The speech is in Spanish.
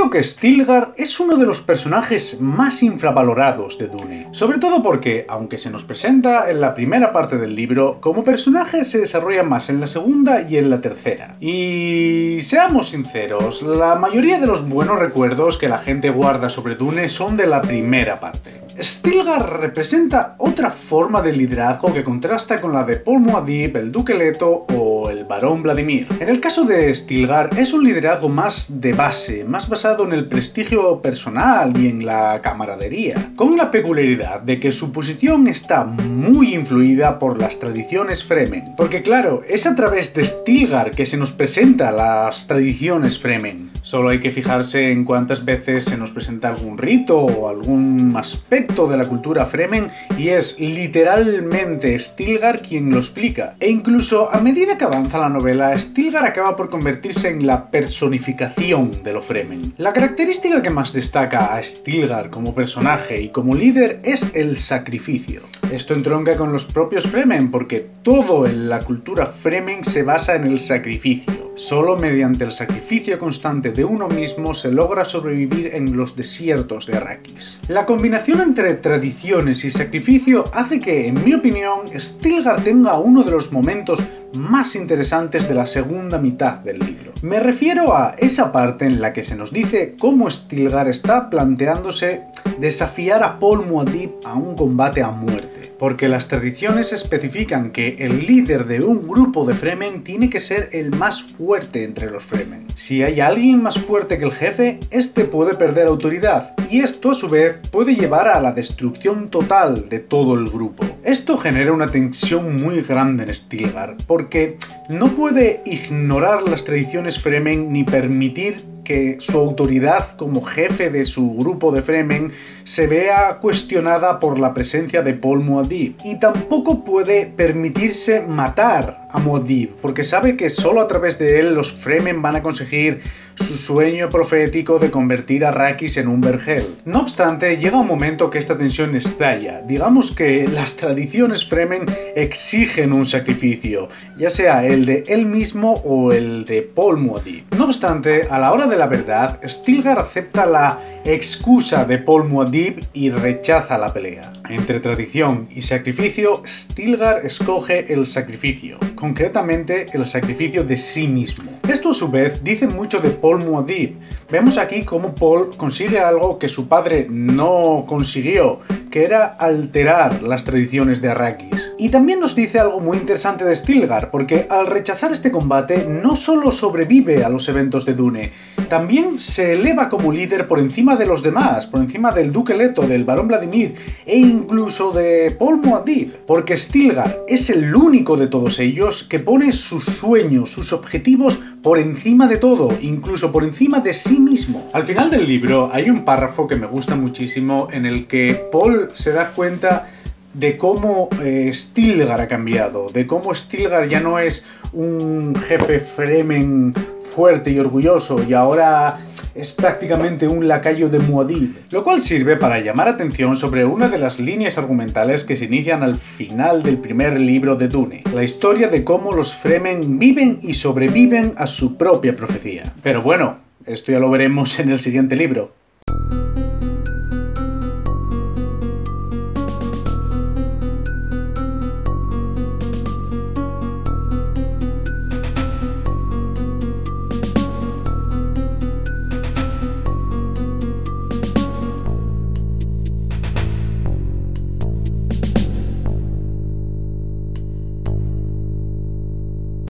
Creo que Stilgar es uno de los personajes más infravalorados de Dune, sobre todo porque, aunque se nos presenta en la primera parte del libro, como personaje se desarrolla más en la segunda y en la tercera. Y seamos sinceros, la mayoría de los buenos recuerdos que la gente guarda sobre Dune son de la primera parte. Stilgar representa otra forma de liderazgo que contrasta con la de Paul Muad'Dib, el Duque Leto o el Barón Vladimir. En el caso de Stilgar es un liderazgo más de base, más basado en el prestigio personal y en la camaradería, con la peculiaridad de que su posición está muy influida por las tradiciones Fremen. Porque claro, es a través de Stilgar que se nos presenta las tradiciones Fremen. Solo hay que fijarse en cuántas veces se nos presenta algún rito o algún aspecto de la cultura Fremen y es literalmente Stilgar quien lo explica. E incluso a medida que avanza la novela, Stilgar acaba por convertirse en la personificación de lo Fremen. La característica que más destaca a Stilgar como personaje y como líder es el sacrificio. Esto entronca con los propios Fremen porque todo en la cultura Fremen se basa en el sacrificio. Solo mediante el sacrificio constante de uno mismo se logra sobrevivir en los desiertos de Arrakis. La combinación entre tradiciones y sacrificio hace que, en mi opinión, Stilgar tenga uno de los momentos más interesantes de la segunda mitad del libro. Me refiero a esa parte en la que se nos dice cómo Stilgar está planteándose desafiar a Paul Muad'Dib a un combate a muerte, porque las tradiciones especifican que el líder de un grupo de Fremen tiene que ser el más fuerte entre los Fremen. Si hay alguien más fuerte que el jefe, este puede perder autoridad, y esto a su vez puede llevar a la destrucción total de todo el grupo. Esto genera una tensión muy grande en Stilgar, porque no puede ignorar las tradiciones Fremen ni permitir que su autoridad como jefe de su grupo de Fremen se vea cuestionada por la presencia de Paul Muad'Dib y tampoco puede permitirse matar a Muad'Dib porque sabe que solo a través de él los Fremen van a conseguir su sueño profético de convertir a Rakis en un vergel. No obstante, llega un momento que esta tensión estalla. Digamos que las tradiciones Fremen exigen un sacrificio, ya sea el de él mismo o el de Paul Muad'Dib. No obstante, a la hora de la verdad, Stilgar acepta la excusa de Paul Muad'Dib y rechaza la pelea. Entre tradición y sacrificio, Stilgar escoge el sacrificio, concretamente el sacrificio de sí mismo. Esto a su vez dice mucho de Paul Muad'Dib. Vemos aquí cómo Paul consigue algo que su padre no consiguió, que era alterar las tradiciones de Arrakis. Y también nos dice algo muy interesante de Stilgar, porque al rechazar este combate no solo sobrevive a los eventos de Dune, también se eleva como líder por encima de los demás, por encima del Duque Leto, del Barón Vladimir e incluso de Paul Muad'Dib, porque Stilgar es el único de todos ellos que pone sus sueños, sus objetivos por encima de todo, incluso por encima de sí mismo. Al final del libro hay un párrafo que me gusta muchísimo en el que Paul se da cuenta de cómo eh, Stilgar ha cambiado, de cómo Stilgar ya no es un jefe Fremen fuerte y orgulloso y ahora es prácticamente un lacayo de Muad'Dib, lo cual sirve para llamar atención sobre una de las líneas argumentales que se inician al final del primer libro de Dune, la historia de cómo los Fremen viven y sobreviven a su propia profecía. Pero bueno, esto ya lo veremos en el siguiente libro.